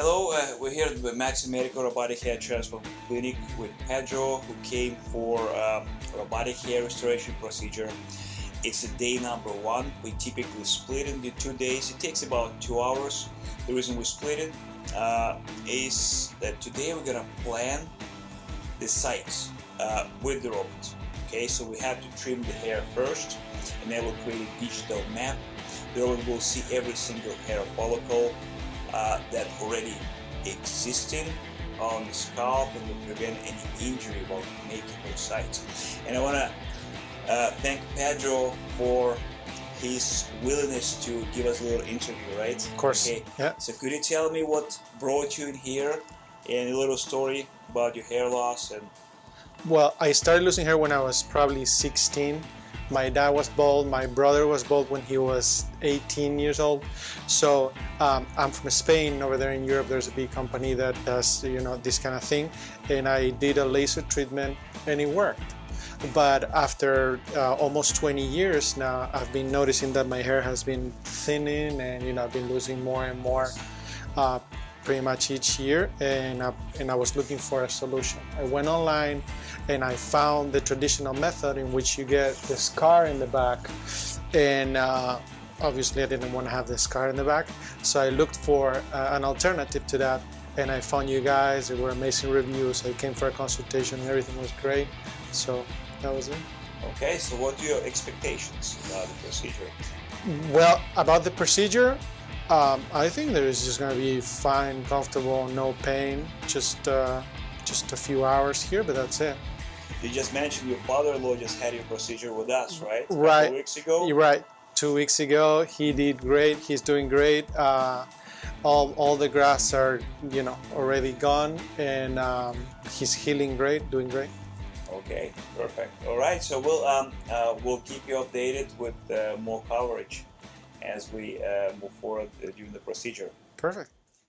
Hello, uh, we're here at the Maxim Medical Robotic Hair Transplant Clinic with Pedro, who came for um, robotic hair restoration procedure. It's a day number one. We typically split it into two days. It takes about two hours. The reason we split it uh, is that today we're gonna plan the sites uh, with the robot. Okay, so we have to trim the hair first, and then we'll create a digital map. The robot will see every single hair follicle already existing on the scalp and will prevent any injury while making those sites. And I want to uh, thank Pedro for his willingness to give us a little interview, right? Of course. Okay. Yeah. So could you tell me what brought you in here and a little story about your hair loss and Well, I started losing hair when I was probably 16. My dad was bald. My brother was bald when he was 18 years old. So um, I'm from Spain. Over there in Europe, there's a big company that does you know this kind of thing, and I did a laser treatment, and it worked. But after uh, almost 20 years now, I've been noticing that my hair has been thinning, and you know I've been losing more and more. Uh, pretty much each year and I, and I was looking for a solution. I went online and I found the traditional method in which you get the scar in the back and uh, obviously I didn't want to have the scar in the back so I looked for uh, an alternative to that and I found you guys, there were amazing reviews, I came for a consultation and everything was great so that was it. okay, so what are your expectations about the procedure? Well, about the procedure, um, I think there is just going to be fine, comfortable, no pain, just uh, just a few hours here, but that's it. You just mentioned your father-in-law just had your procedure with us, right? Right. weeks ago. You're right. Two weeks ago, he did great. He's doing great. Uh, all all the grafts are you know already gone, and um, he's healing great, doing great. Okay, perfect. All right, so we'll um, uh, we'll keep you updated with uh, more coverage as we uh, move forward uh, during the procedure. Perfect.